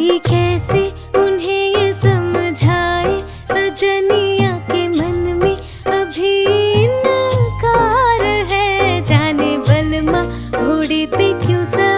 कोई कैसे उन्हें ये समझाए, सजनिया के मन में अभी कार है। जाने बलमा घोड़े पे क्यों सा